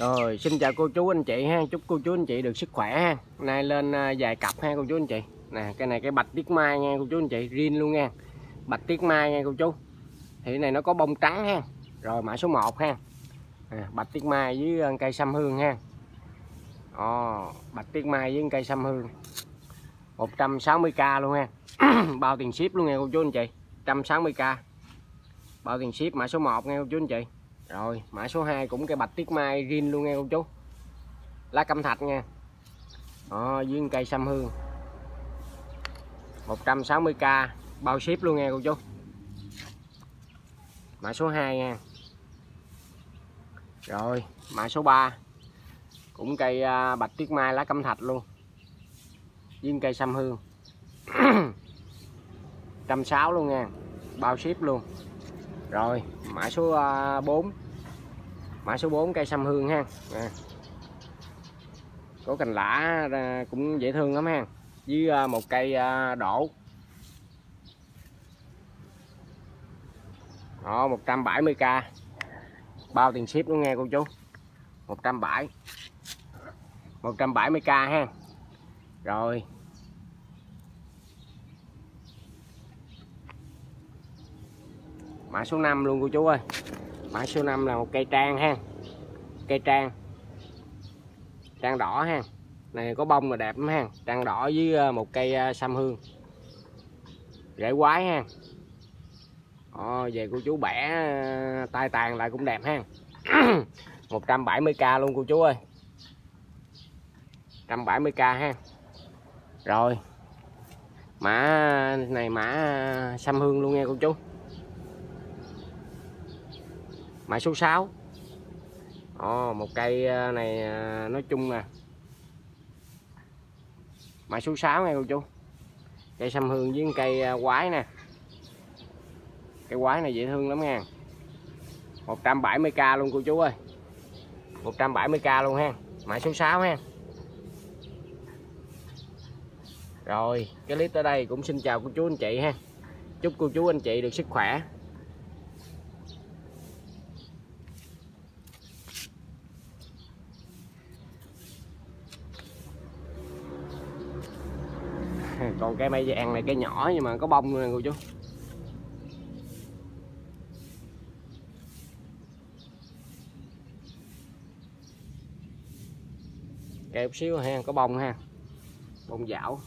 Rồi xin chào cô chú anh chị ha. Chúc cô chú anh chị được sức khỏe ha. Nay lên à, vài cặp ha cô chú anh chị. Nè cái này cái bạch tiết mai nha cô chú anh chị. Riêng luôn nha. Bạch tiết mai nha cô chú. Thì cái này nó có bông trắng ha. Rồi mã số 1 ha. À, Bạch tiết mai với à, cây sâm hương ha. Ồ, Bạch tiết mai với cây sâm hương. 160k luôn ha. Bao tiền ship luôn nha cô chú anh chị. 160k Bao tiền ship? Mã số 1 nha cô chú anh chị rồi mã số 2 cũng cây bạch tiết mai riêng luôn nghe cô chú. Lá cam thạch nha. Đó, với cây sâm hương. 160k bao ship luôn nghe cô chú. Mã số 2 nha. Rồi mã số 3 cũng cây à, bạch tiết mai lá cam thạch luôn. Với cây sâm hương. 160 luôn nha bao ship luôn rồi, mã số à, 4 mã số 4 cây sâm hương ha. À. có cành lã à, cũng dễ thương lắm ha. Với à, một cây đổ. Đó 170k bao tiền ship luôn nghe cô chú. 170 170k ha. Rồi. Mã số 5 luôn cô chú ơi. Mã số 5 là một cây trang ha. Cây trang. Trang đỏ ha. Này có bông là đẹp lắm ha. Trang đỏ với ờ, một cây ờ, sam sâm hương. Rễ quái ha. Ồ, về cô chú bẻ tai tay tàn lại cũng đẹp ha. 170k luôn cô chú ơi. 170k ha. Rồi. Mã này mã sâm hương luôn nha cô chú mã số 6 Ồ, một cây ờ, này ờ, nói chung nè. Mã số 6 nghe cô chú. Cây sâm hương với cây ờ, quái nè. Cây quái này dễ thương lắm nha. 170k luôn cô chú ơi. 170k luôn ha. Mã số 6 ha. Rồi cái clip tới đây cũng xin chào cô chú anh chị ha. Chúc cô chú anh chị được sức khỏe. Còn cây mai vàng này cây nhỏ nhưng mà có bông nè, cô chú kẹp xíu ha, có bông ha bông dạo.